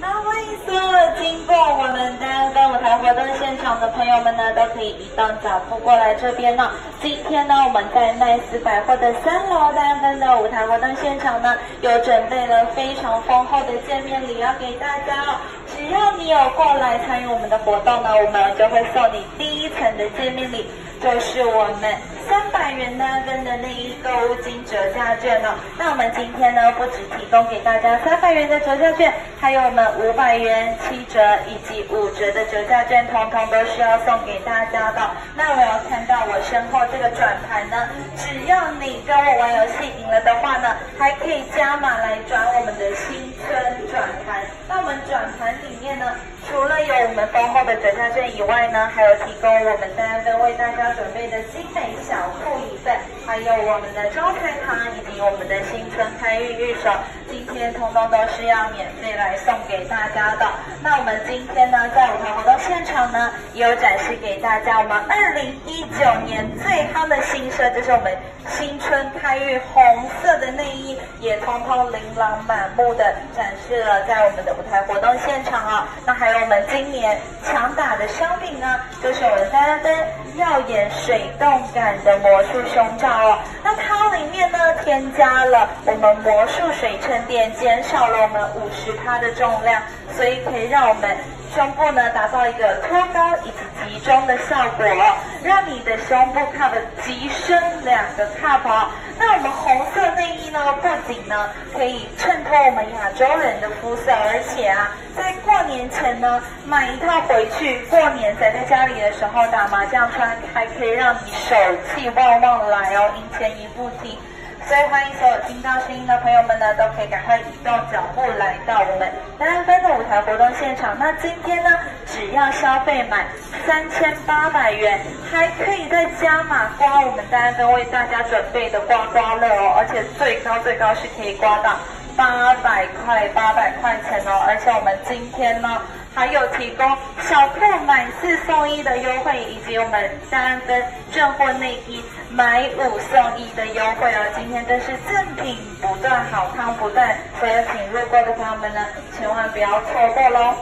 那欢迎所有经过我们单跟舞台活动现场的朋友们呢，都可以移动脚步过来这边呢。今天呢，我们在奈斯百货的三楼单分的舞台活动现场呢，有准备了非常丰厚的见面礼要给大家哦。你有过来参与我们的活动呢，我们就会送你第一层的见面礼，就是我们。三百元呢，跟的内衣购物金折价券呢。那我们今天呢，不只提供给大家三百元的折价券，还有我们五百元七折以及五折的折价券，通通都是要送给大家的。那我要看到我身后这个转盘呢，只要你跟我玩游戏赢了的话呢，还可以加码来转我们的新春转盘。转盘里面呢？除了有我们丰厚的折价券以外呢，还有提供我们三分为大家准备的精美小库一份，还有我们的招财糖以及我们的新春开运玉手，今天通通都是要免费来送给大家的。那我们今天呢，在舞台活动现场呢，也有展示给大家我们二零一九年最夯的新色，就是我们新春开运红色的内衣，也通通琳琅满目的展示了在我们的现场啊。那还有。我们今年强打的商品呢，就是我们三分耀眼水动感的魔术胸罩哦。那它里面呢，添加了我们魔术水衬垫，减少了我们五十帕的重量，所以可以让我们。胸部呢，达到一个托高以及集中的效果，让你的胸部 cup 急升两个 cup。那我们红色内衣呢，不仅呢可以衬托我们亚洲人的肤色，而且啊，在过年前呢买一套回去，过年宅在家里的时候打麻将穿，还可以让你手气旺旺来哦，赢钱一步进。所以欢迎所有听到声音的朋友们呢，都可以赶快移动脚步来到我们单分的舞台活动现场。那今天呢，只要消费满三千八百元，还可以再加码刮我们单分为大家准备的刮刮乐哦，而且最高最高是可以刮到八百块八百块钱哦。而且我们今天呢，还有提供小买四送一的优惠，以及我们三分正货内衣。买五送一的优惠哦！今天真是赠品不断，好康不断，所以请路过的朋友们呢，千万不要错过喽！